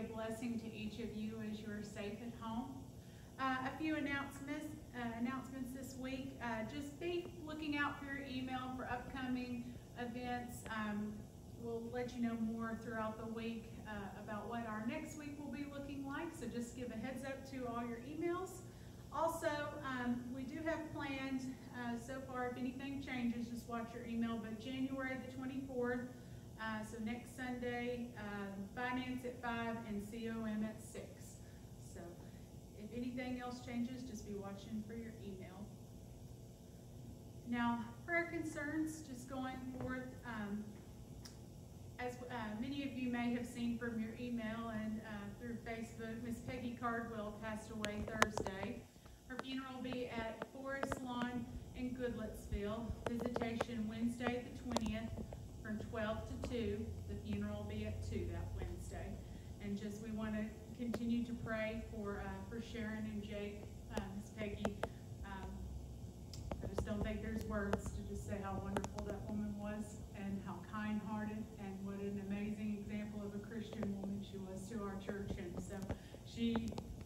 a blessing to each of you as you are safe at home. Uh, a few announcements uh, announcements this week. Uh, just be looking out for your email for upcoming events. Um, we'll let you know more throughout the week uh, about what our next week will be looking like. So just give a heads up to all your emails. Also, um, we do have planned uh, so far. If anything changes, just watch your email. But January the 24th, uh, so next Sunday, um, finance at 5 and COM at 6. So if anything else changes, just be watching for your email. Now, prayer concerns, just going forth. Um, as uh, many of you may have seen from your email and uh, through Facebook, Miss Peggy Cardwell passed away Thursday. Her funeral will be at Forest Lawn in Goodlettsville. Visitation Wednesday the 20th from 12 to 2. The funeral will be at 2 that Wednesday. And just we want to continue to pray for uh, for Sharon and Jake, uh, Miss Peggy. Um, I just don't think there's words to just say how wonderful that woman was and how kind-hearted and what an amazing example of a Christian woman she was to our church. And so she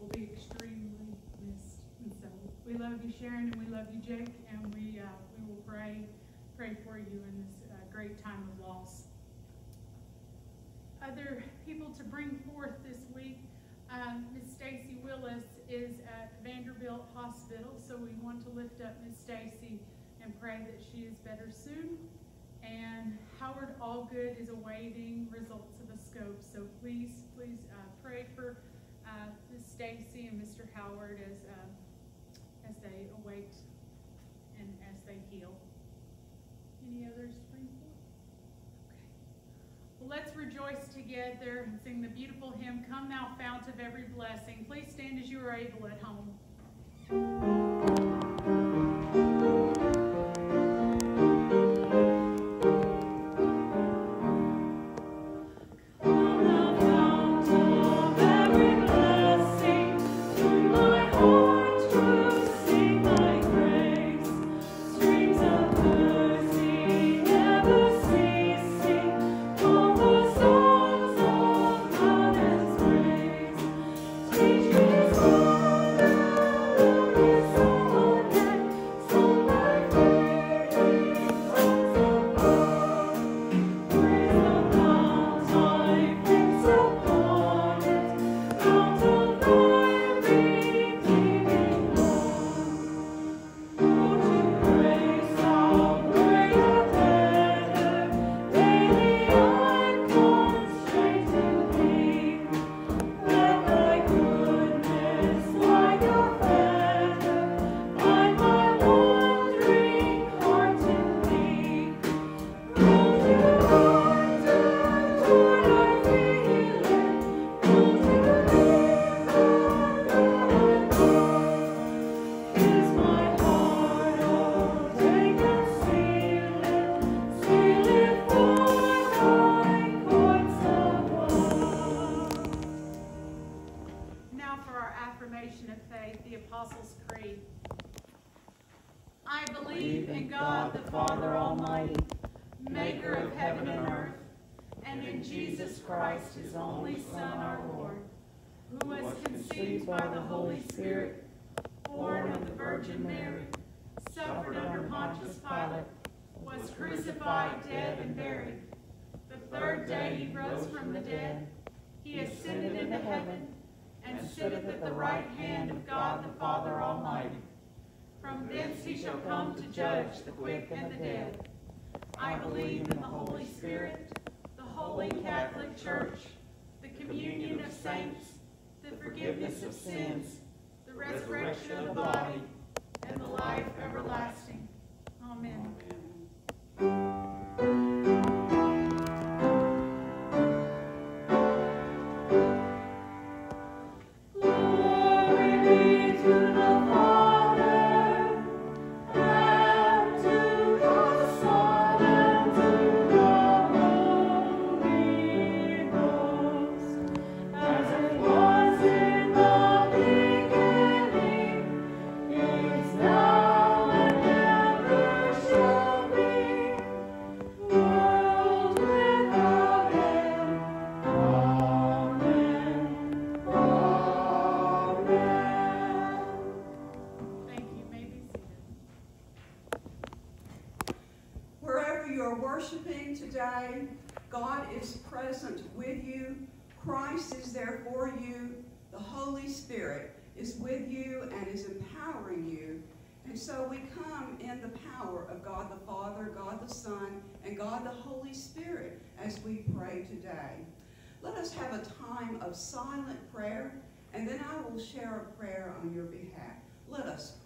will be extremely missed. And so we love you, Sharon, and we love you, Jake, and we uh, we will pray pray for you in this great time of loss. Other people to bring forth this week, um, Stacy Willis is at Vanderbilt Hospital, so we want to lift up Miss Stacy and pray that she is better soon. And Howard Allgood is awaiting results of a scope, so please, please uh, pray for uh, Stacy and Mr. Howard as uh, as they await and as they heal. Any others to bring forth? Okay. Well, let's rejoice together and sing the beautiful hymn, Come Thou Fount of Every Blessing. Please stand as you are able at home. Quick and the dead. I believe in the Holy Spirit, the holy Catholic Church, the communion of saints, the forgiveness of sins, the resurrection of the body, and the life everlasting. Amen. is as we pray today. Let us have a time of silent prayer, and then I will share a prayer on your behalf. Let us pray.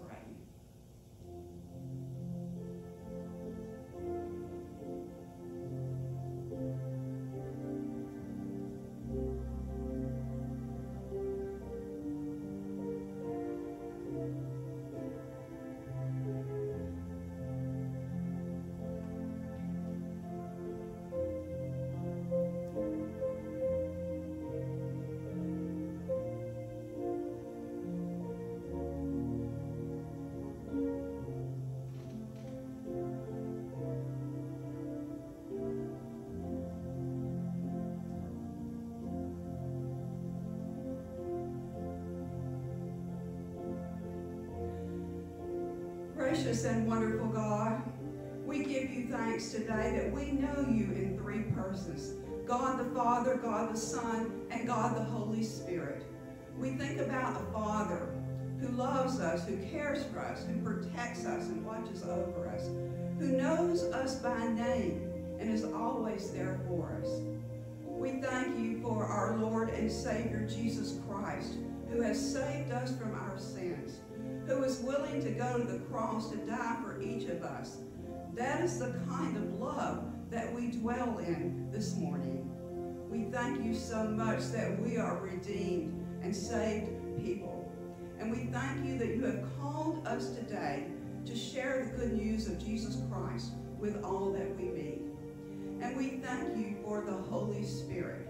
Gracious and wonderful God, we give you thanks today that we know you in three persons God the Father, God the Son, and God the Holy Spirit. We think about the Father who loves us, who cares for us, who protects us and watches over us, who knows us by name and is always there for us. We thank you for our Lord and Savior Jesus Christ, who has saved us from our sins who was willing to go to the cross to die for each of us. That is the kind of love that we dwell in this morning. We thank you so much that we are redeemed and saved people. And we thank you that you have called us today to share the good news of Jesus Christ with all that we meet. And we thank you for the Holy Spirit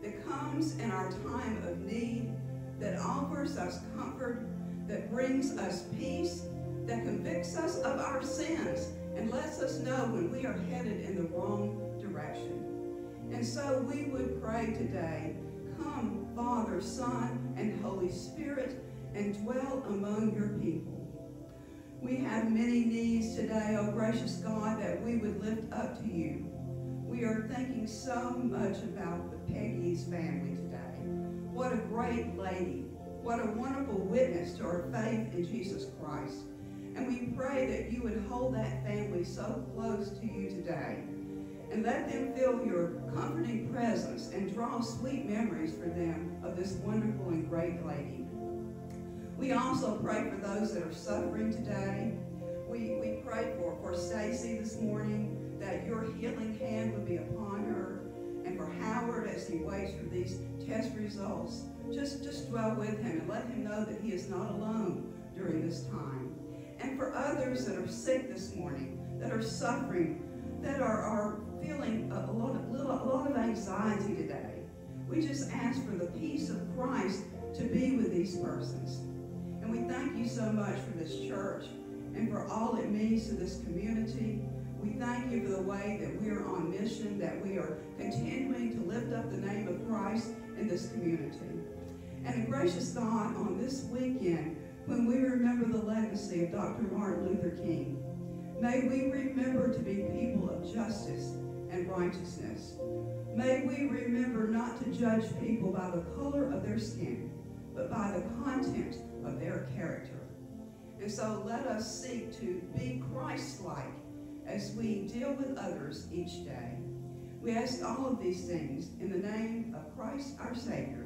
that comes in our time of need, that offers us comfort that brings us peace, that convicts us of our sins, and lets us know when we are headed in the wrong direction. And so we would pray today, come, Father, Son, and Holy Spirit, and dwell among your people. We have many needs today, oh gracious God, that we would lift up to you. We are thinking so much about the Peggy's family today. What a great lady what a wonderful witness to our faith in Jesus Christ. And we pray that you would hold that family so close to you today and let them feel your comforting presence and draw sweet memories for them of this wonderful and great lady. We also pray for those that are suffering today. We, we pray for, for Stacy this morning that your healing hand would be upon her and for Howard as he waits for these test results. Just, just dwell with him and let him know that he is not alone during this time. And for others that are sick this morning, that are suffering, that are, are feeling a lot, of, little, a lot of anxiety today, we just ask for the peace of Christ to be with these persons. And we thank you so much for this church and for all it means to this community. We thank you for the way that we are on mission, that we are continuing to lift up the name of Christ in this community. And gracious God, on this weekend, when we remember the legacy of Dr. Martin Luther King, may we remember to be people of justice and righteousness. May we remember not to judge people by the color of their skin, but by the content of their character. And so let us seek to be Christ-like as we deal with others each day. We ask all of these things in the name of Christ our Savior,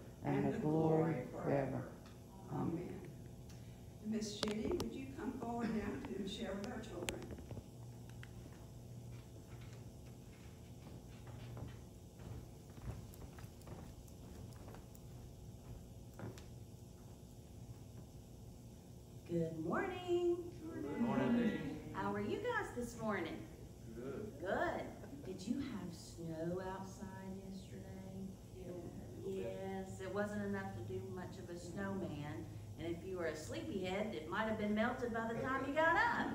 and the glory forever. Amen. Miss Judy, would you come forward now to share with our children? Good morning. Good morning. How are you guys this morning? Good. Good. Did you have snow outside it wasn't enough to do much of a snowman. And if you were a sleepyhead, it might have been melted by the time you got up.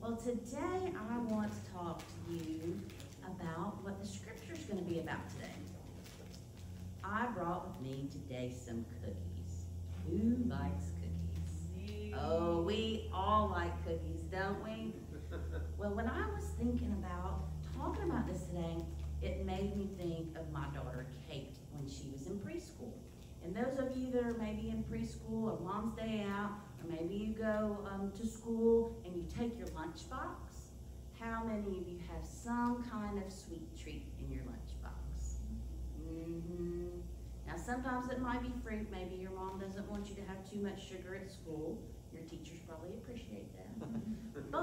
Well, today I want to talk to you about what the scripture is going to be about today. I brought with me today some cookies. Who likes cookies? Oh, we all like cookies, don't we? Well, when I was thinking about talking about this today, it made me think of my daughter Kate when she was in preschool. And those of you that are maybe in preschool or mom's day out, or maybe you go um, to school and you take your lunchbox, how many of you have some kind of sweet treat in your lunchbox? Mm-hmm. Now, sometimes it might be fruit. Maybe your mom doesn't want you to have too much sugar at school. Your teachers probably appreciate that. but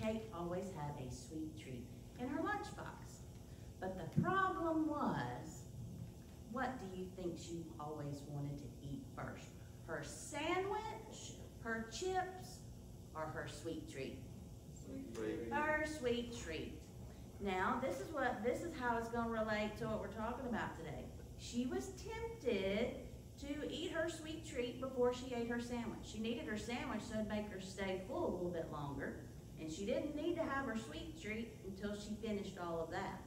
Kate always had a sweet treat in her lunchbox. But the problem was, what do you think she always wanted to eat first? Her sandwich, her chips, or her sweet treat? Her sweet treat. Now, this is what this is how it's going to relate to what we're talking about today. She was tempted to eat her sweet treat before she ate her sandwich. She needed her sandwich so it'd make her stay full a little bit longer, and she didn't need to have her sweet treat until she finished all of that.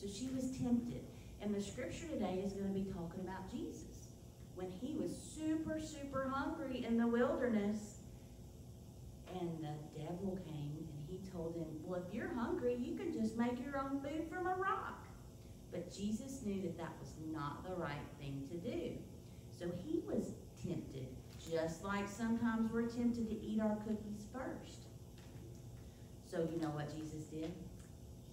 So she was tempted. And the scripture today is going to be talking about Jesus. When he was super, super hungry in the wilderness, and the devil came and he told him, Well, if you're hungry, you can just make your own food from a rock. But Jesus knew that that was not the right thing to do. So he was tempted, just like sometimes we're tempted to eat our cookies first. So you know what Jesus did?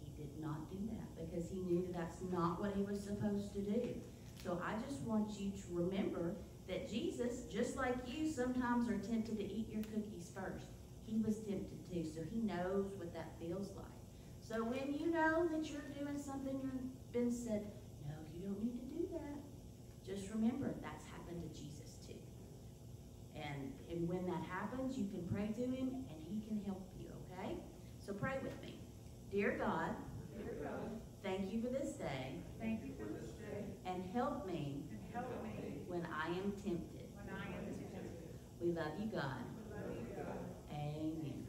He did not do that because he knew that that's not what he was supposed to do. So I just want you to remember that Jesus, just like you, sometimes are tempted to eat your cookies first. He was tempted too, so he knows what that feels like. So when you know that you're doing something you've been said, no, you don't need to do that. Just remember that's happened to Jesus too. And, and when that happens, you can pray to him and he can help you, okay? So pray with me. Dear God, Dear God, thank you for this day thank you for this day and help me and help me when I am tempted. when I am tempted. We love you, God. Love you, God. Amen.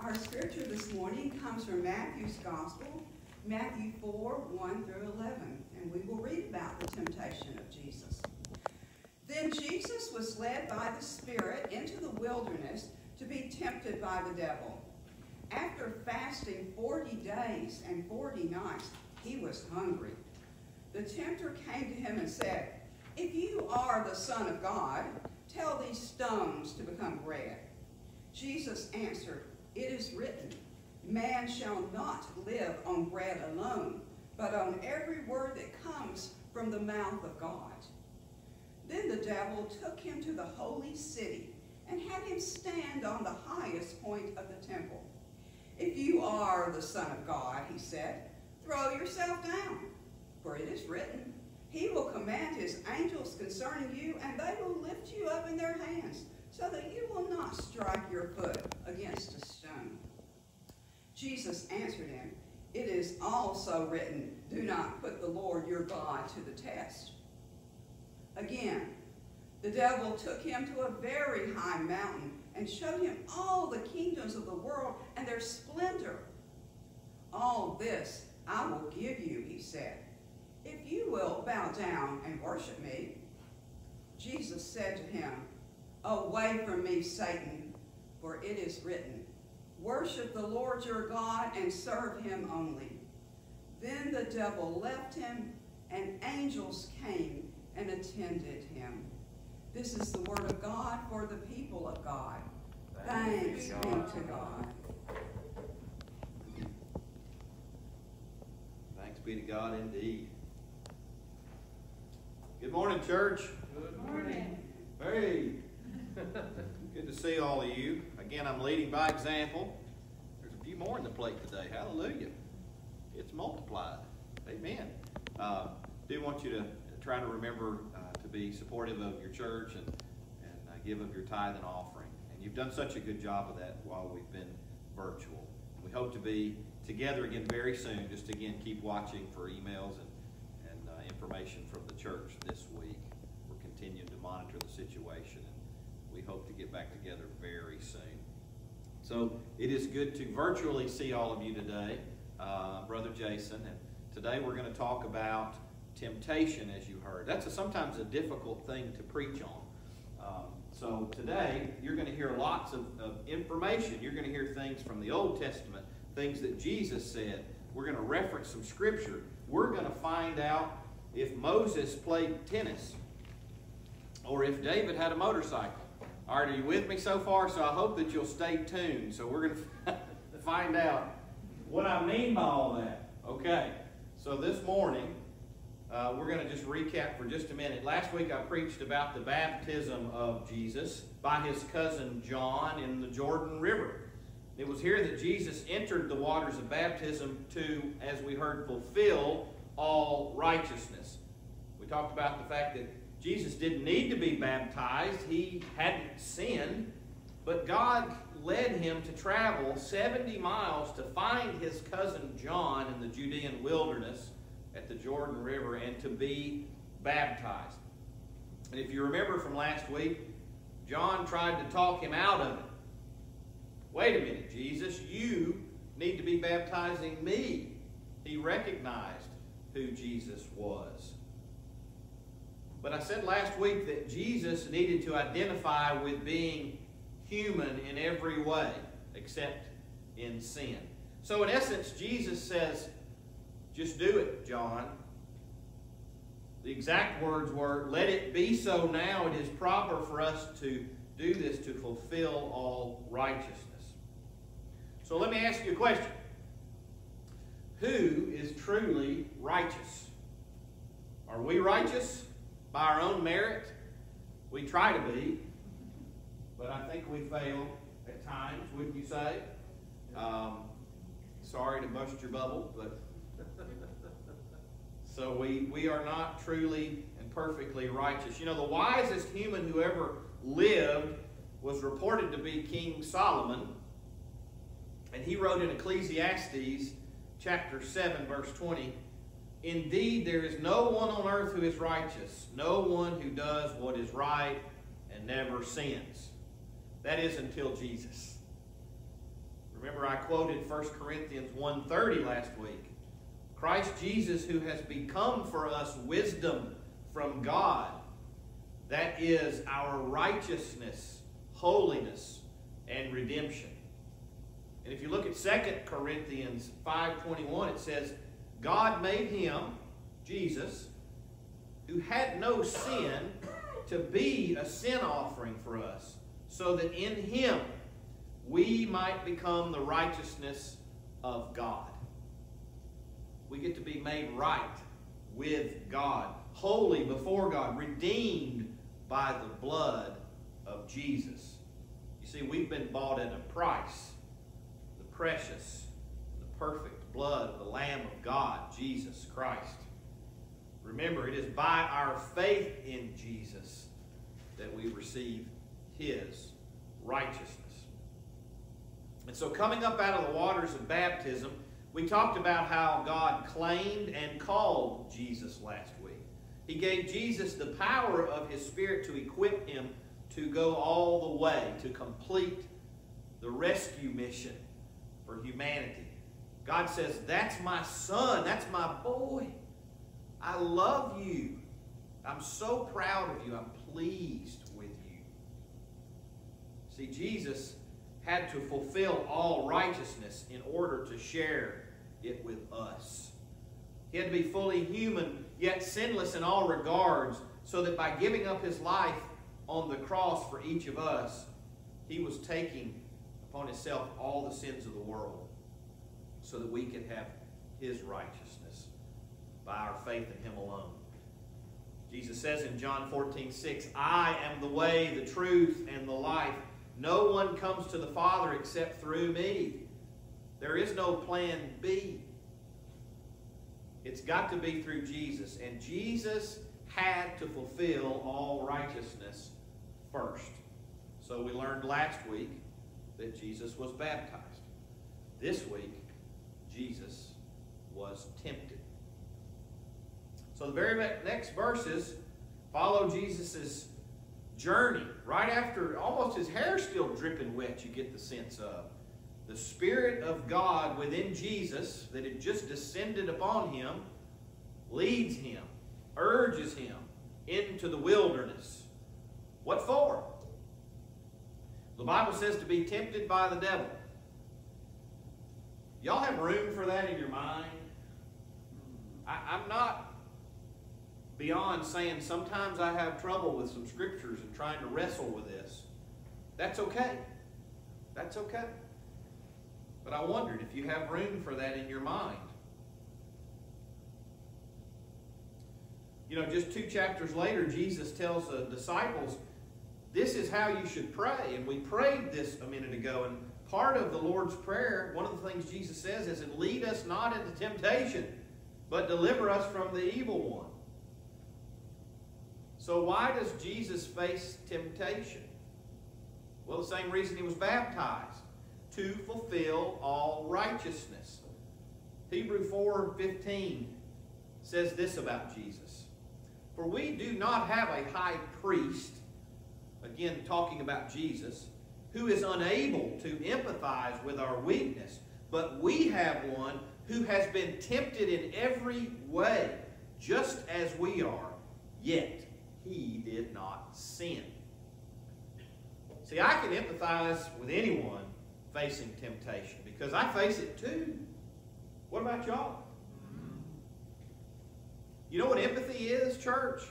Our scripture this morning comes from Matthew's Gospel, Matthew 4, 1 through 11, and we will read about the temptation of Jesus. Then Jesus was led by the Spirit into the wilderness to be tempted by the devil. After fasting 40 days and 40 nights, he was hungry. The tempter came to him and said, If you are the Son of God, tell these stones to become bread. Jesus answered, It is written, Man shall not live on bread alone, but on every word that comes from the mouth of God. Then the devil took him to the holy city and had him stand on the highest point of the temple. If you are the Son of God, he said, throw yourself down, for it is written, He will command His angels concerning you, and they will lift you up in their hands, so that you will not strike your foot against a stone. Jesus answered him, It is also written, Do not put the Lord your God to the test. Again, the devil took him to a very high mountain and showed him all the kingdoms of the world and their splendor. All this I will give you, he said, if you will bow down and worship me. Jesus said to him, Away from me, Satan, for it is written, Worship the Lord your God and serve him only. Then the devil left him, and angels came and attended him. This is the word of God for the people of God. Thanks be to God. Thanks be to God indeed. Good morning, church. Good morning. Hey. Good to see all of you. Again, I'm leading by example. There's a few more in the plate today. Hallelujah. It's multiplied. Amen. Uh, do want you to try to remember to be supportive of your church and, and uh, give of your tithe and offering. And you've done such a good job of that while we've been virtual. we hope to be together again very soon. Just again, keep watching for emails and, and uh, information from the church this week. We're continuing to monitor the situation, and we hope to get back together very soon. So it is good to virtually see all of you today, uh, Brother Jason. And today we're going to talk about temptation, as you heard. That's a, sometimes a difficult thing to preach on. Um, so today you're going to hear lots of, of information. You're going to hear things from the Old Testament, things that Jesus said. We're going to reference some scripture. We're going to find out if Moses played tennis or if David had a motorcycle. All right, are you with me so far? So I hope that you'll stay tuned. So we're going to find out what I mean by all that. Okay, so this morning, uh, we're going to just recap for just a minute. Last week I preached about the baptism of Jesus by his cousin John in the Jordan River. It was here that Jesus entered the waters of baptism to, as we heard, fulfill all righteousness. We talked about the fact that Jesus didn't need to be baptized, he hadn't sinned, but God led him to travel 70 miles to find his cousin John in the Judean wilderness at the Jordan River and to be baptized. And if you remember from last week, John tried to talk him out of it. Wait a minute, Jesus, you need to be baptizing me. He recognized who Jesus was. But I said last week that Jesus needed to identify with being human in every way except in sin. So, in essence, Jesus says, just do it, John. The exact words were, Let it be so now. It is proper for us to do this to fulfill all righteousness. So, let me ask you a question Who is truly righteous? Are we righteous? by our own merit. We try to be, but I think we fail at times, wouldn't you say? Um, sorry to bust your bubble, but so we, we are not truly and perfectly righteous. You know, the wisest human who ever lived was reported to be King Solomon, and he wrote in Ecclesiastes chapter 7, verse 20. Indeed, there is no one on earth who is righteous, no one who does what is right and never sins. That is until Jesus. Remember I quoted 1 Corinthians 1:30 last week. Christ Jesus who has become for us wisdom from God. That is our righteousness, holiness, and redemption. And if you look at 2 Corinthians 5:21 it says God made him, Jesus, who had no sin, to be a sin offering for us, so that in him we might become the righteousness of God. We get to be made right with God, holy before God, redeemed by the blood of Jesus. You see, we've been bought at a price, the precious, the perfect blood of the Lamb of God, Jesus Christ. Remember, it is by our faith in Jesus that we receive his righteousness. And so, coming up out of the waters of baptism, we talked about how God claimed and called Jesus last week. He gave Jesus the power of his Spirit to equip him to go all the way, to complete the rescue mission for humanity. God says, That's my son. That's my boy. I love you. I'm so proud of you. I'm pleased with you. See, Jesus had to fulfill all righteousness in order to share it with us. He had to be fully human, yet sinless in all regards, so that by giving up his life on the cross for each of us, he was taking upon himself all the sins of the world so that we could have his righteousness by our faith in him alone. Jesus says in John 14, 6, I am the way, the truth, and the life. No one comes to the Father except through me. There is no plan B. It's got to be through Jesus. And Jesus had to fulfill all righteousness first. So we learned last week that Jesus was baptized. This week, Jesus was tempted. So the very next verses follow Jesus' journey. Right after, almost his hair still dripping wet, you get the sense of. The Spirit of God within Jesus that had just descended upon him leads him, urges him into the wilderness. What for? The Bible says to be tempted by the devil. Y'all have room for that in your mind? I, I'm not beyond saying sometimes I have trouble with some scriptures and trying to wrestle with this. That's okay. That's okay. But I wondered if you have room for that in your mind. You know, just two chapters later, Jesus tells the disciples, this is how you should pray. And we prayed this a minute ago. And part of the Lord's Prayer, one of the things Jesus says is, and lead us not into temptation, but deliver us from the evil one. So why does Jesus face temptation? Well, the same reason he was baptized, to fulfill all righteousness. Hebrew 4:15 says this about Jesus. For we do not have a high priest, again talking about Jesus, who is unable to empathize with our weakness, but we have one who has been tempted in every way, just as we are, yet he did not sin. See, I can empathize with anyone facing temptation because I face it too. What about y'all? You know what empathy is, church?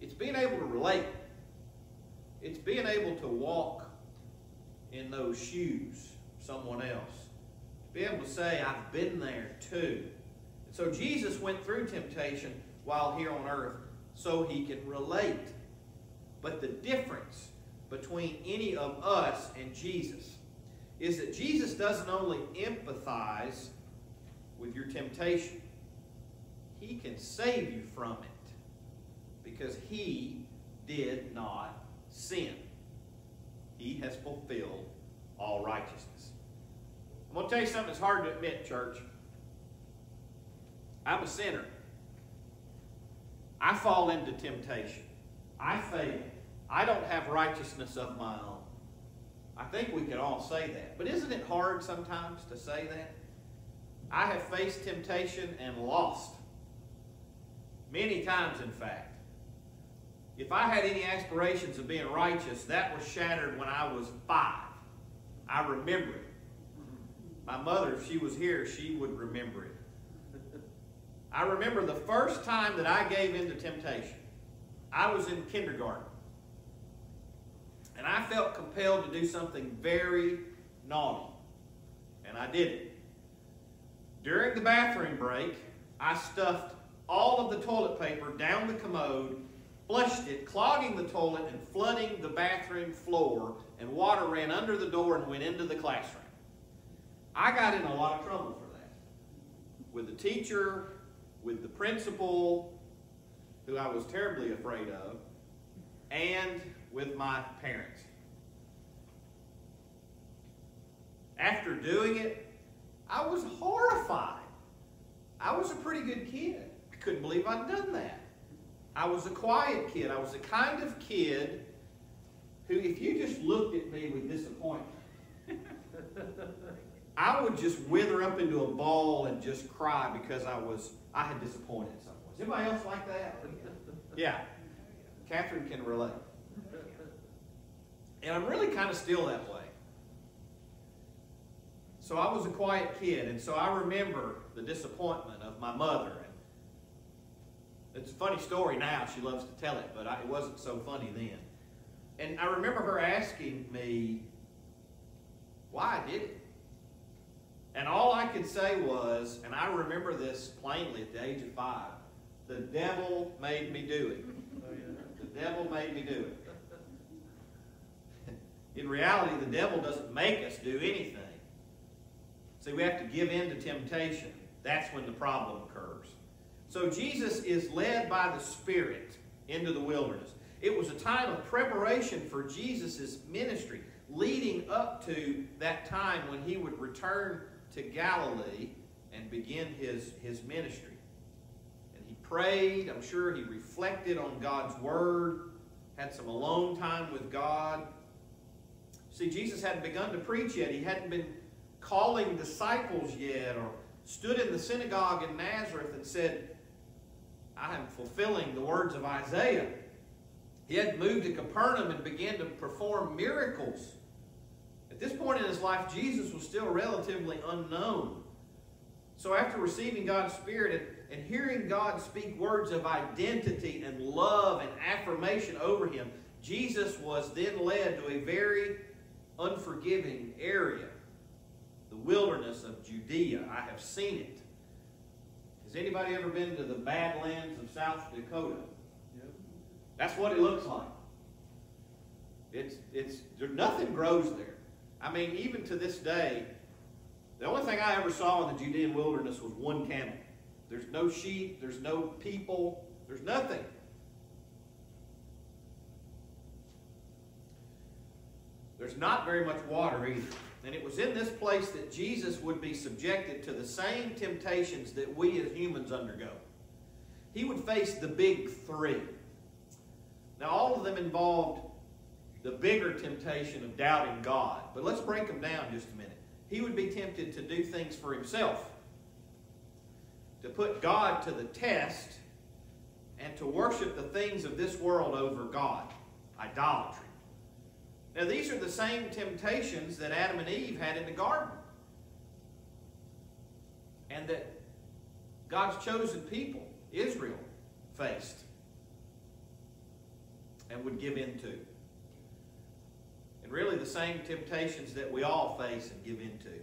It's being able to relate. It's being able to walk in those shoes someone else. To Be able to say, I've been there too. And so Jesus went through temptation while here on earth so he can relate. But the difference between any of us and Jesus is that Jesus doesn't only empathize with your temptation, he can save you from it because he did not sin. He has fulfilled all righteousness. I'm going to tell you something that's hard to admit, church. I'm a sinner. I fall into temptation. I fail. I don't have righteousness of my own. I think we can all say that. But isn't it hard sometimes to say that? I have faced temptation and lost. Many times, in fact. If I had any aspirations of being righteous, that was shattered when I was five. I remember it. My mother, if she was here, she would remember it. I remember the first time that I gave in to temptation. I was in kindergarten. And I felt compelled to do something very naughty. And I did it. During the bathroom break, I stuffed all of the toilet paper down the commode, flushed it, clogging the toilet and flooding the bathroom floor, and water ran under the door and went into the classroom. I got in a lot of trouble for that. With the teacher, with the principal, who I was terribly afraid of, and with my parents. After doing it, I was horrified. I was a pretty good kid. I couldn't believe I'd done that. I was a quiet kid. I was the kind of kid who, if you just looked at me with disappointment, I would just wither up into a ball and just cry because I was I had disappointed someone. Is anybody else like that? Yeah. Catherine can relate. And I'm really kind of still that way. So I was a quiet kid, and so I remember the disappointment of my mother. And it's a funny story now. She loves to tell it, but I, it wasn't so funny then. And I remember her asking me why I did it. And all I could say was, and I remember this plainly at the age of five, the devil made me do it. Oh, the devil made me do it. In reality, the devil doesn't make us do anything. See, we have to give in to temptation. That's when the problem occurs. So Jesus is led by the Spirit into the wilderness. It was a time of preparation for Jesus' ministry leading up to that time when he would return to Galilee and begin his, his ministry. And he prayed, I'm sure he reflected on God's word, had some alone time with God. See, Jesus hadn't begun to preach yet. He hadn't been calling disciples yet or stood in the synagogue in Nazareth and said, I am fulfilling the words of Isaiah. He had moved to Capernaum and began to perform miracles. At this point in his life, Jesus was still relatively unknown. So after receiving God's Spirit and, and hearing God speak words of identity and love and affirmation over him, Jesus was then led to a very unforgiving area, the wilderness of Judea. I have seen it. Has anybody ever been to the Badlands of South Dakota? That's what it looks like. It's, it's, there, nothing grows there. I mean, even to this day, the only thing I ever saw in the Judean wilderness was one camel. There's no sheep, there's no people, there's nothing. There's not very much water either. And it was in this place that Jesus would be subjected to the same temptations that we as humans undergo. He would face the big three. Now, all of them involved the bigger temptation of doubting God. But let's break them down just a minute. He would be tempted to do things for himself, to put God to the test, and to worship the things of this world over God, idolatry. Now, these are the same temptations that Adam and Eve had in the garden. And that God's chosen people, Israel, faced and would give in to. And really the same temptations that we all face and give in to.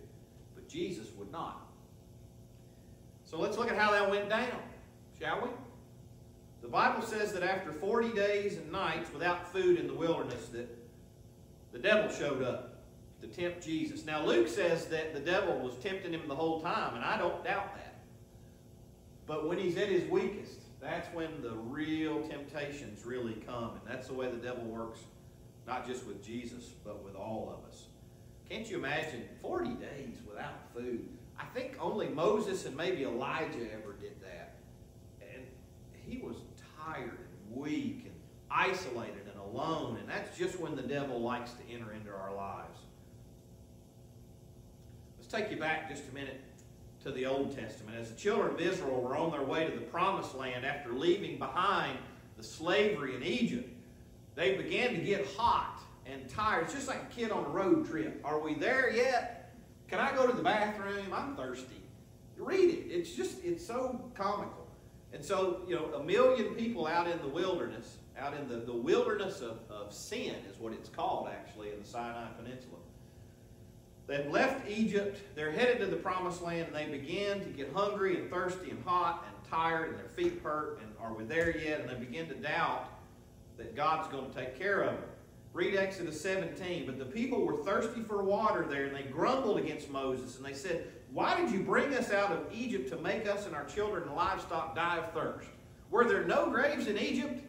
But Jesus would not. So let's look at how that went down, shall we? The Bible says that after 40 days and nights without food in the wilderness, that the devil showed up to tempt Jesus. Now, Luke says that the devil was tempting him the whole time, and I don't doubt that. But when he's at his weakest, that's when the real temptations really come. And that's the way the devil works, not just with Jesus, but with all of us. Can't you imagine 40 days without food? I think only Moses and maybe Elijah ever did that. And he was tired and weak and isolated alone. And that's just when the devil likes to enter into our lives. Let's take you back just a minute to the Old Testament. As the children of Israel were on their way to the promised land after leaving behind the slavery in Egypt, they began to get hot and tired. It's just like a kid on a road trip. Are we there yet? Can I go to the bathroom? I'm thirsty. Read it. It's just, it's so comical. And so, you know, a million people out in the wilderness, out in the, the wilderness of, of sin is what it's called actually in the Sinai Peninsula. They've left Egypt, they're headed to the promised land, and they begin to get hungry and thirsty and hot and tired, and their feet hurt, and are we there yet? And they begin to doubt that God's going to take care of them. Read Exodus 17. But the people were thirsty for water there, and they grumbled against Moses, and they said, Why did you bring us out of Egypt to make us and our children and livestock die of thirst? Were there no graves in Egypt?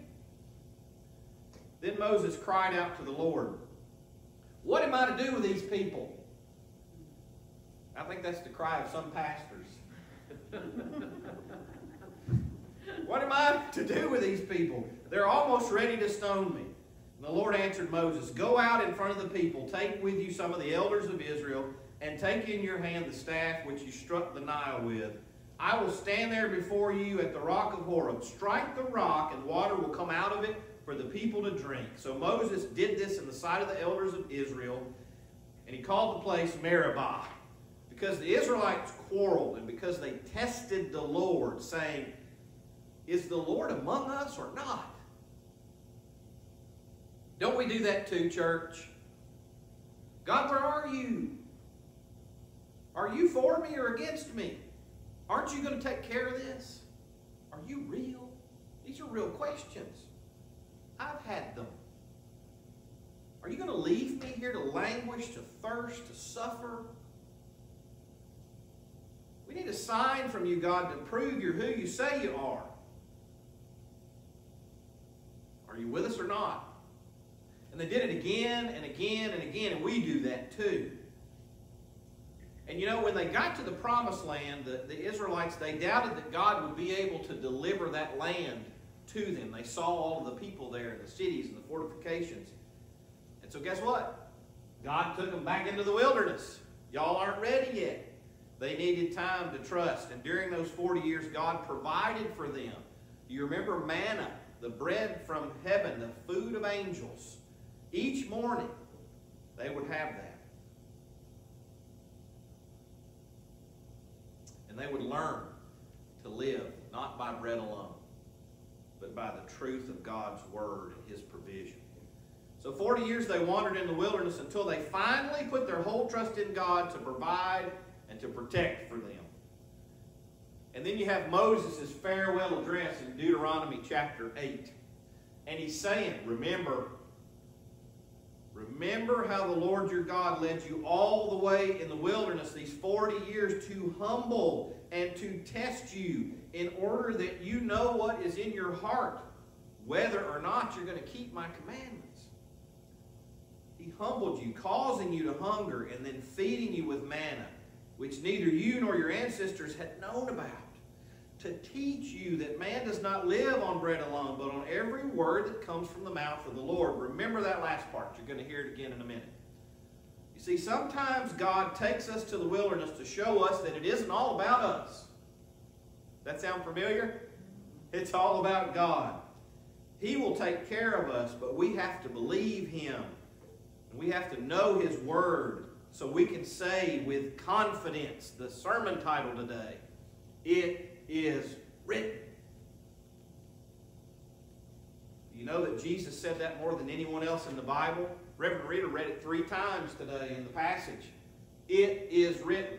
Then Moses cried out to the Lord, What am I to do with these people? I think that's the cry of some pastors. what am I to do with these people? They're almost ready to stone me. And the Lord answered Moses, Go out in front of the people, take with you some of the elders of Israel, and take in your hand the staff which you struck the Nile with. I will stand there before you at the rock of Horeb. Strike the rock, and water will come out of it for the people to drink. So Moses did this in the sight of the elders of Israel, and he called the place Meribah because the Israelites quarreled and because they tested the Lord, saying, Is the Lord among us or not? Don't we do that too, church? God, where are you? Are you for me or against me? Aren't you going to take care of this? Are you real? These are real questions. I've had them. Are you going to leave me here to languish, to thirst, to suffer? We need a sign from you, God, to prove you're who you say you are. Are you with us or not? And they did it again and again and again, and we do that too. And you know, when they got to the promised land, the, the Israelites, they doubted that God would be able to deliver that land to them. They saw all of the people there, the cities and the fortifications. And so guess what? God took them back into the wilderness. Y'all aren't ready yet. They needed time to trust. And during those 40 years, God provided for them. You remember manna, the bread from heaven, the food of angels. Each morning, they would have that. And they would learn to live not by bread alone, but by the truth of God's word and his provision. So 40 years they wandered in the wilderness until they finally put their whole trust in God to provide and to protect for them. And then you have Moses' farewell address in Deuteronomy chapter 8. And he's saying, Remember, remember how the Lord your God led you all the way in the wilderness these 40 years to humble and to test you in order that you know what is in your heart, whether or not you're going to keep my commandments. He humbled you, causing you to hunger, and then feeding you with manna, which neither you nor your ancestors had known about, to teach you that man does not live on bread alone, but on every word that comes from the mouth of the Lord. Remember that last part. You're going to hear it again in a minute. You see, sometimes God takes us to the wilderness to show us that it isn't all about us. That sound familiar? It's all about God. He will take care of us, but we have to believe Him And we have to know His Word so we can say with confidence the sermon title today, It is written. You know that Jesus said that more than anyone else in the Bible? Reverend Reader read it three times today in the passage. It is written.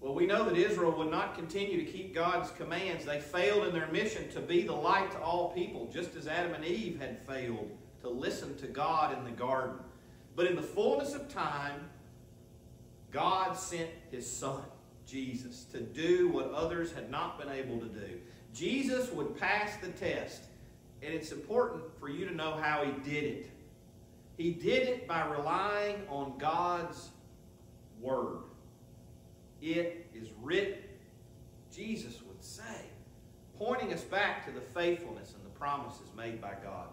Well, we know that Israel would not continue to keep God's commands. They failed in their mission to be the light to all people, just as Adam and Eve had failed to listen to God in the garden. But in the fullness of time, God sent his son, Jesus, to do what others had not been able to do. Jesus would pass the test, and it's important for you to know how he did it. He did it by relying on God's word. It is written, Jesus would say, pointing us back to the faithfulness and the promises made by God.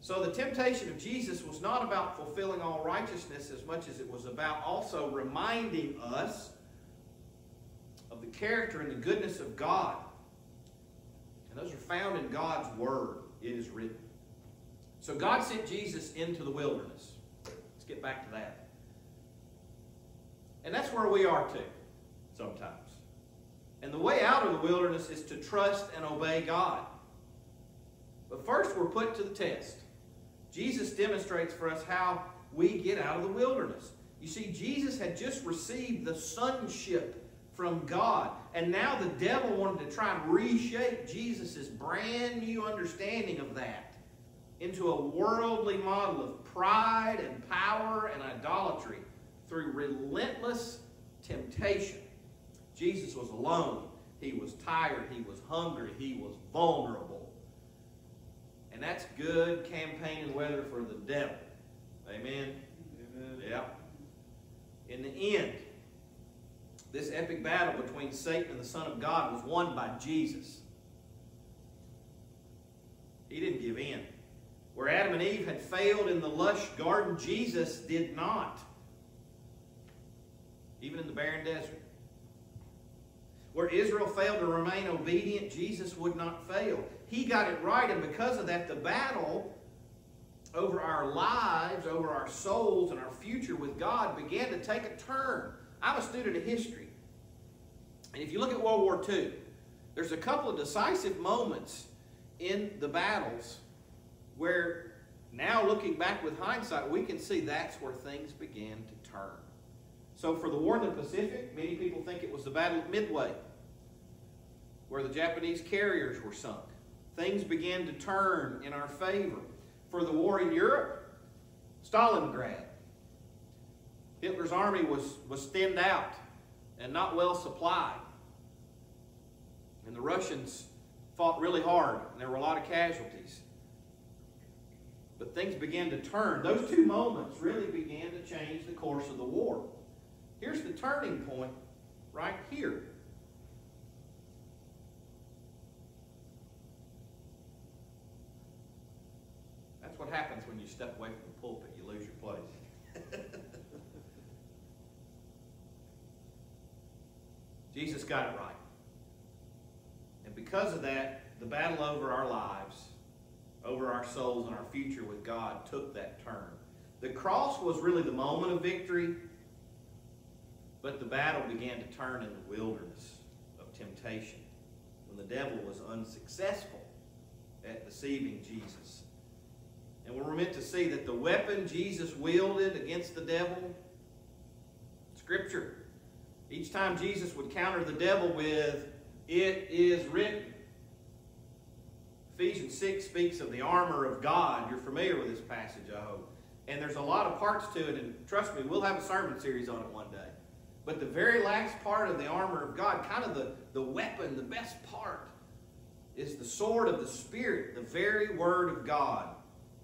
So the temptation of Jesus was not about fulfilling all righteousness as much as it was about also reminding us of the character and the goodness of God. And those are found in God's Word. It is written. So God sent Jesus into the wilderness. Let's get back to that. And that's where we are too, sometimes. And the way out of the wilderness is to trust and obey God. But first, we're put to the test. Jesus demonstrates for us how we get out of the wilderness. You see, Jesus had just received the sonship from God, and now the devil wanted to try and reshape Jesus' brand new understanding of that into a worldly model of pride and power and idolatry through relentless temptation. Jesus was alone. He was tired. He was hungry. He was vulnerable. And that's good campaigning weather for the devil. Amen? Amen. Yeah. In the end, this epic battle between Satan and the Son of God was won by Jesus. He didn't give in. Where Adam and Eve had failed in the lush garden, Jesus did not. Even in the barren desert. Where Israel failed to remain obedient, Jesus would not fail. He got it right, and because of that, the battle over our lives, over our souls, and our future with God began to take a turn. I'm a student of history. And if you look at World War II, there's a couple of decisive moments in the battles where now looking back with hindsight, we can see that's where things began to turn. So for the war in the Pacific, many people think it was the Battle of Midway, where the Japanese carriers were sunk things began to turn in our favor. For the war in Europe, Stalingrad. Hitler's army was, was thinned out and not well supplied. And the Russians fought really hard, and there were a lot of casualties. But things began to turn. Those two moments really began to change the course of the war. Here's the turning point right here. That's what happens when you step away from the pulpit. You lose your place. Jesus got it right. And because of that, the battle over our lives, over our souls and our future with God took that turn. The cross was really the moment of victory, but the battle began to turn in the wilderness of temptation when the devil was unsuccessful at deceiving Jesus. And we're meant to see that the weapon Jesus wielded against the devil, Scripture. Each time Jesus would counter the devil with, It is written. Ephesians 6 speaks of the armor of God. You're familiar with this passage, I hope. And there's a lot of parts to it, and trust me, we'll have a sermon series on it one day. But the very last part of the armor of God, kind of the, the weapon, the best part, is the sword of the Spirit, the very word of God.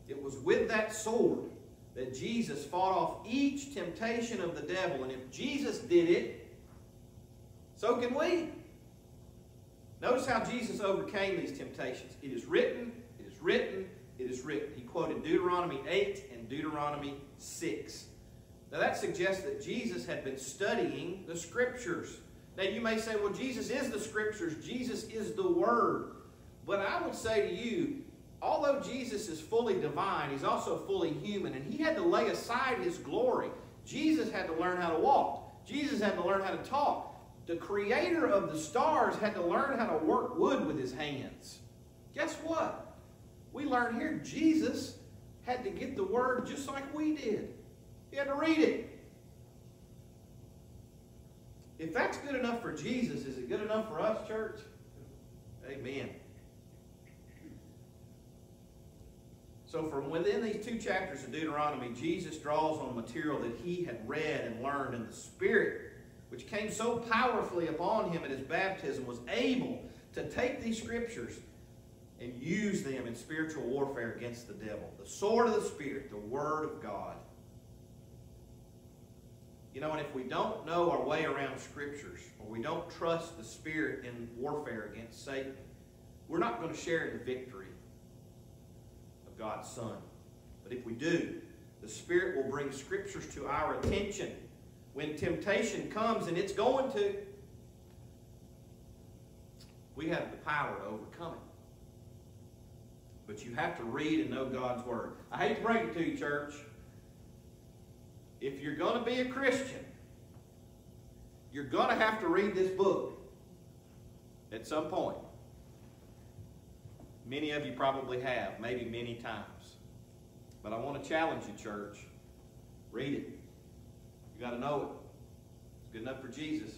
It was with that sword that Jesus fought off each temptation of the devil. And if Jesus did it, so can we. Notice how Jesus overcame these temptations. It is written, it is written, it is written. He quoted Deuteronomy 8 and Deuteronomy 6. Now that suggests that Jesus had been studying the Scriptures. Now you may say, well, Jesus is the Scriptures, Jesus is the Word. But I would say to you, although Jesus is fully divine, he's also fully human, and he had to lay aside his glory. Jesus had to learn how to walk. Jesus had to learn how to talk. The creator of the stars had to learn how to work wood with his hands. Guess what? We learn here Jesus had to get the word just like we did. He had to read it. If that's good enough for Jesus, is it good enough for us, church? Amen. So, from within these two chapters of Deuteronomy, Jesus draws on material that he had read and learned, in the Spirit, which came so powerfully upon him at his baptism, was able to take these scriptures and use them in spiritual warfare against the devil. The sword of the Spirit, the Word of God. You know, and if we don't know our way around scriptures, or we don't trust the Spirit in warfare against Satan, we're not going to share in the victory of God's Son. But if we do, the Spirit will bring scriptures to our attention when temptation comes, and it's going to. We have the power to overcome it. But you have to read and know God's Word. I hate to break it to you, church. If you're going to be a Christian, you're going to have to read this book at some point. Many of you probably have, maybe many times. But I want to challenge you, church. Read it. You got to know it. It's good enough for Jesus.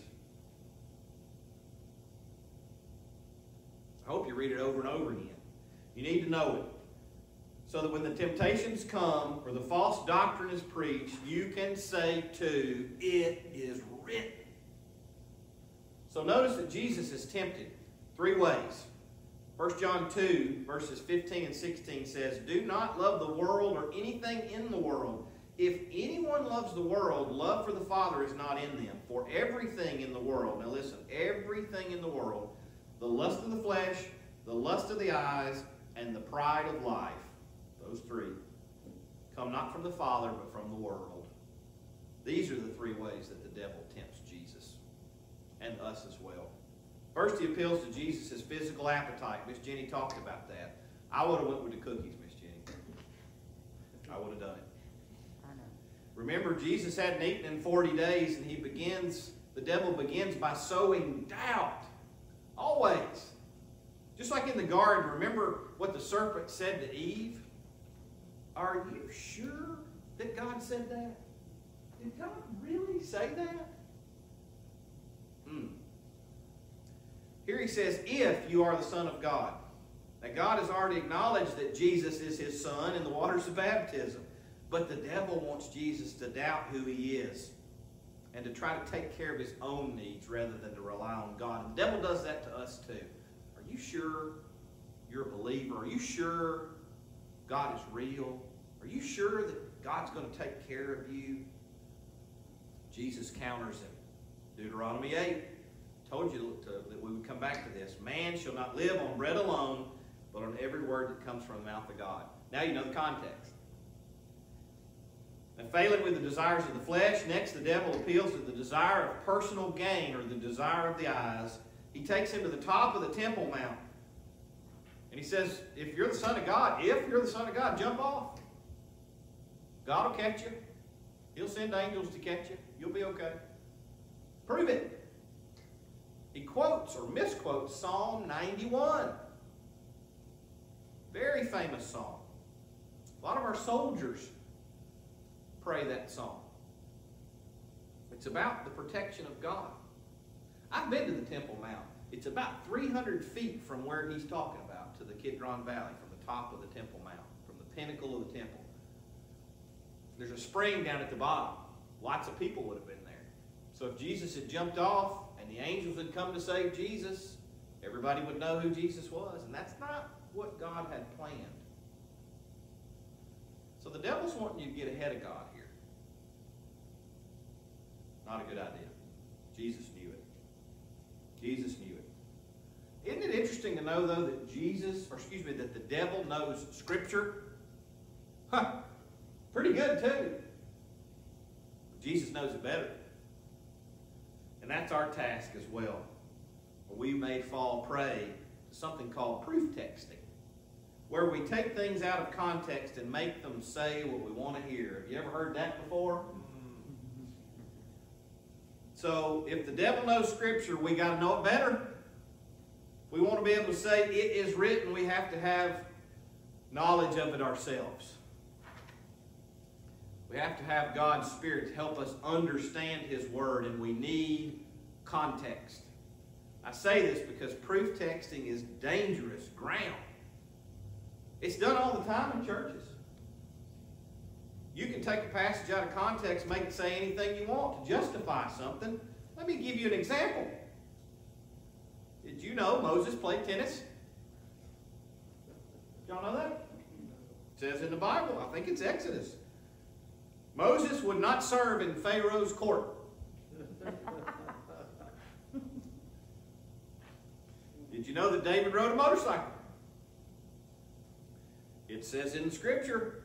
I hope you read it over and over again. You need to know it. So that when the temptations come or the false doctrine is preached, you can say to it is written. So notice that Jesus is tempted three ways. 1 John 2, verses 15 and 16 says, Do not love the world or anything in the world. If anyone loves the world, love for the Father is not in them. For everything in the world, now listen, everything in the world, the lust of the flesh, the lust of the eyes, and the pride of life, those three, come not from the Father, but from the world. These are the three ways that the devil tempts Jesus and us as well. First, he appeals to Jesus' physical appetite. Miss Jenny talked about that. I would have went with the cookies, Miss Jenny. I would have done it. Remember, Jesus hadn't eaten in 40 days, and he begins, the devil begins by sowing doubt. Always. Just like in the garden, remember what the serpent said to Eve? Are you sure that God said that? Did God really say that? Hmm. Here he says, if you are the Son of God. Now, God has already acknowledged that Jesus is his Son in the waters of baptism. But the devil wants Jesus to doubt who he is and to try to take care of his own needs rather than to rely on God. And the devil does that to us too. Are you sure you're a believer? Are you sure God is real? Are you sure that God's going to take care of you? Jesus counters him. Deuteronomy 8 told you to, that we would come back to this. Man shall not live on bread alone, but on every word that comes from the mouth of God. Now you know the context. And failing with the desires of the flesh, next the devil appeals to the desire of personal gain or the desire of the eyes. He takes him to the top of the Temple Mount. And he says, if you're the Son of God, if you're the Son of God, jump off. God will catch you. He'll send angels to catch you. You'll be okay. Prove it. He quotes or misquotes Psalm 91. Very famous psalm. A lot of our soldiers pray that song. It's about the protection of God. I've been to the Temple Mount. It's about 300 feet from where he's talking about to the Kidron Valley, from the top of the Temple Mount, from the pinnacle of the temple. There's a spring down at the bottom. Lots of people would have been there. So if Jesus had jumped off and the angels had come to save Jesus, everybody would know who Jesus was. And that's not what God had planned. So the devil's wanting you to get ahead of God. Not a good idea. Jesus knew it. Jesus knew it. Isn't it interesting to know, though, that Jesus, or excuse me, that the devil knows Scripture? Huh. Pretty good, too. Jesus knows it better. And that's our task as well. We may fall prey to something called proof texting, where we take things out of context and make them say what we want to hear. Have you ever heard that before? So if the devil knows Scripture, we got to know it better. We want to be able to say it is written. We have to have knowledge of it ourselves. We have to have God's Spirit to help us understand His Word, and we need context. I say this because proof texting is dangerous ground. It's done all the time in churches. You can take a passage out of context, make it say anything you want to justify something. Let me give you an example. Did you know Moses played tennis? Y'all know that? It says in the Bible, I think it's Exodus. Moses would not serve in Pharaoh's court. Did you know that David rode a motorcycle? It says in Scripture,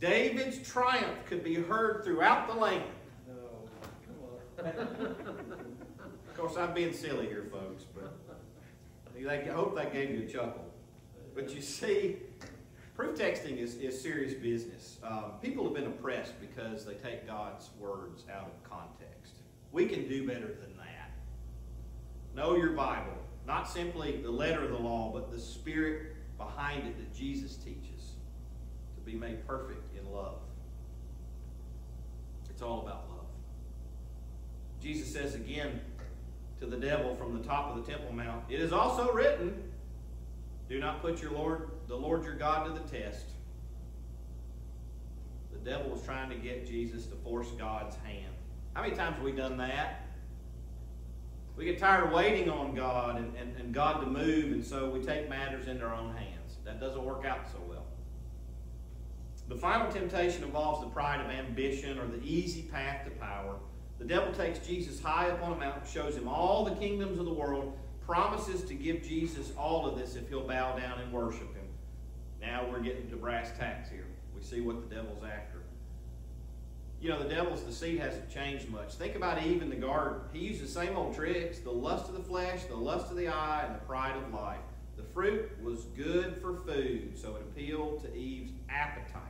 David's triumph could be heard throughout the land. Of course, I'm being silly here, folks, but I hope that gave you a chuckle. But you see, proof texting is, is serious business. Um, people have been oppressed because they take God's words out of context. We can do better than that. Know your Bible. Not simply the letter of the law, but the spirit behind it that Jesus teaches be made perfect in love. It's all about love. Jesus says again to the devil from the top of the Temple Mount, It is also written, Do not put your Lord, the Lord your God to the test. The devil was trying to get Jesus to force God's hand. How many times have we done that? We get tired of waiting on God and, and, and God to move, and so we take matters into our own hands. That doesn't work out so well. The final temptation involves the pride of ambition or the easy path to power. The devil takes Jesus high up on a mountain, shows him all the kingdoms of the world, promises to give Jesus all of this if he'll bow down and worship him. Now we're getting to brass tacks here. We see what the devil's after. You know, the devil's deceit hasn't changed much. Think about Eve in the garden. He used the same old tricks the lust of the flesh, the lust of the eye, and the pride of life. The fruit was good for food, so it appealed to Eve's appetite.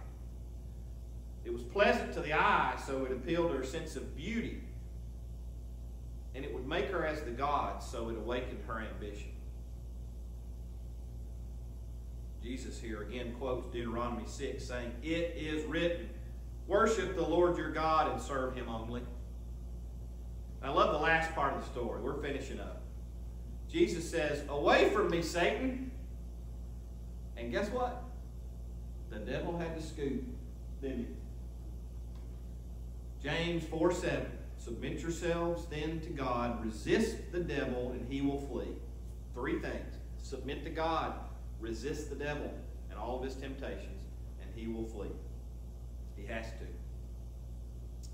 It was pleasant to the eye, so it appealed to her sense of beauty. And it would make her as the gods, so it awakened her ambition. Jesus here again quotes Deuteronomy 6, saying, It is written, Worship the Lord your God and serve him only. I love the last part of the story. We're finishing up. Jesus says, Away from me, Satan. And guess what? The devil had to scoot, didn't he? James 4 7. Submit yourselves then to God, resist the devil, and he will flee. Three things submit to God, resist the devil and all of his temptations, and he will flee. He has to.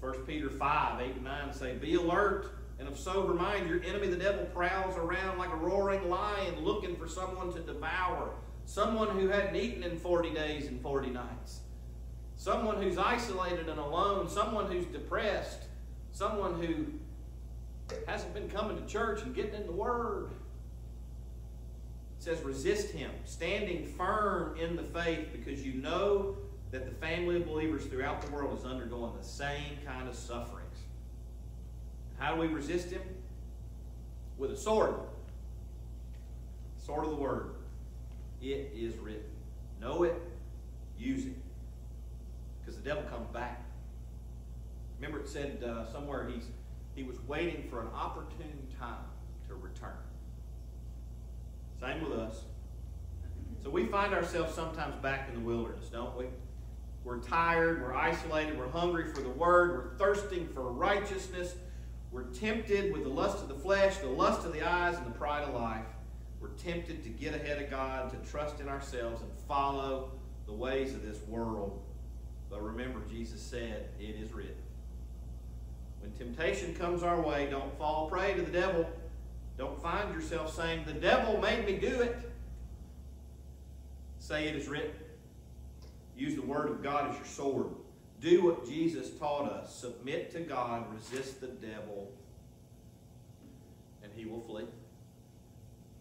1 Peter 5, 8 and 9 say, Be alert and of sober mind. Your enemy, the devil, prowls around like a roaring lion looking for someone to devour. Someone who hadn't eaten in 40 days and 40 nights. Someone who's isolated and alone. Someone who's depressed. Someone who hasn't been coming to church and getting in the Word. It says, resist him, standing firm in the faith because you know that the family of believers throughout the world is undergoing the same kind of sufferings. How do we resist him? With a sword. Sword of the Word. It is written. Know it, use it. Devil comes back. Remember, it said uh, somewhere he's, he was waiting for an opportune time to return. Same with us. So we find ourselves sometimes back in the wilderness, don't we? We're tired, we're isolated, we're hungry for the word, we're thirsting for righteousness, we're tempted with the lust of the flesh, the lust of the eyes, and the pride of life. We're tempted to get ahead of God, to trust in ourselves and follow the ways of this world. But remember, Jesus said, It is written. When temptation comes our way, don't fall prey to the devil. Don't find yourself saying, The devil made me do it. Say it is written. Use the word of God as your sword. Do what Jesus taught us. Submit to God, resist the devil, and he will flee.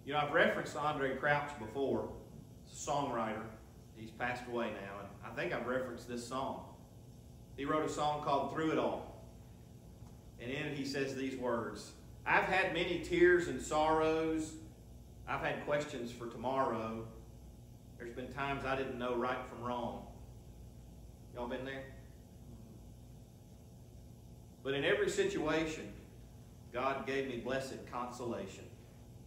You know, I've referenced Andraé Crouch before. He's a songwriter. He's passed away now, and I think I've referenced this song. He wrote a song called Through It All. And in it he says these words I've had many tears and sorrows. I've had questions for tomorrow. There's been times I didn't know right from wrong. Y'all been there? But in every situation, God gave me blessed consolation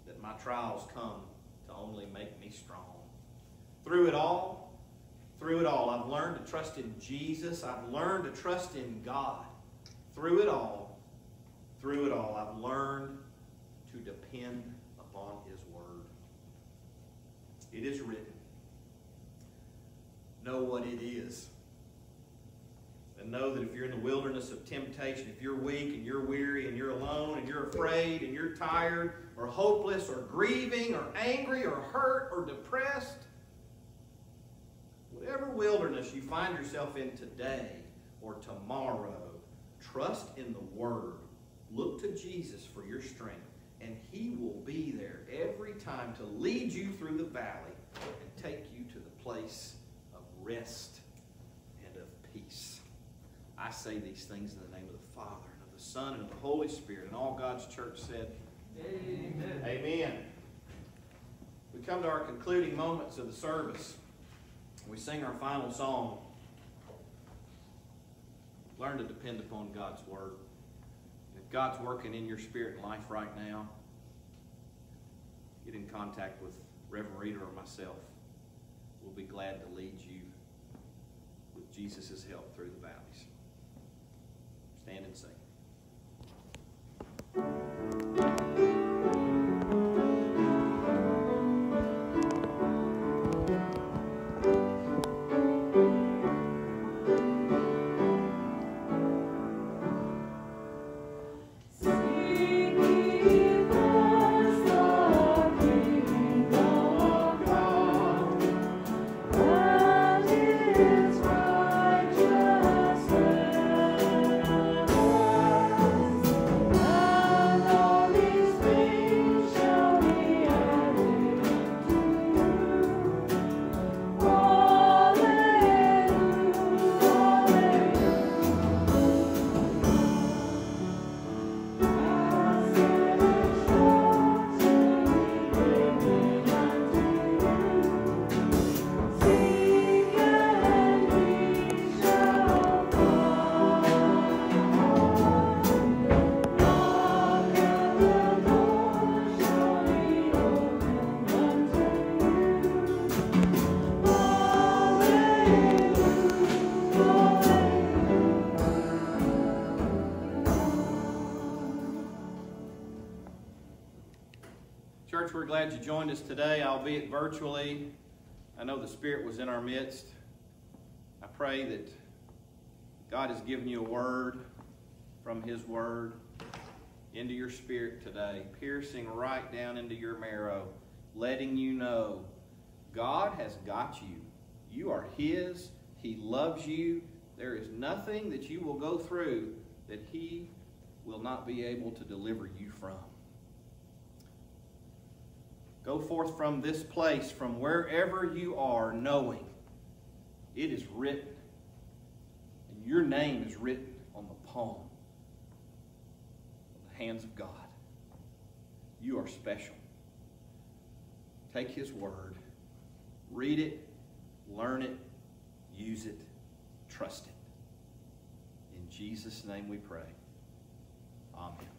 that my trials come to only make me strong. Through it all, through it all, I've learned to trust in Jesus. I've learned to trust in God. Through it all, through it all, I've learned to depend upon His Word. It is written. Know what it is. And know that if you're in the wilderness of temptation, if you're weak and you're weary and you're alone and you're afraid and you're tired or hopeless or grieving or angry or hurt or depressed, whatever wilderness you find yourself in today or tomorrow, trust in the Word. Look to Jesus for your strength, and He will be there every time to lead you through the valley and take you to the place of rest and of peace. I say these things in the name of the Father, and of the Son, and of the Holy Spirit. And all God's church said, Amen. Amen. We come to our concluding moments of the service. We sing our final song. Learn to depend upon God's Word. If God's working in your spirit and life right now, get in contact with Reverend Reader or myself. We'll be glad to lead you with Jesus' help through the valleys. Stand and sing. Joined us today, albeit virtually. I know the Spirit was in our midst. I pray that God has given you a word from His Word into your spirit today, piercing right down into your marrow, letting you know God has got you. You are His. He loves you. There is nothing that you will go through that He will not be able to deliver you from. Go forth from this place, from wherever you are, knowing it is written, and your name is written on the palm of the hands of God. You are special. Take His word, read it, learn it, use it, trust it. In Jesus' name we pray. Amen.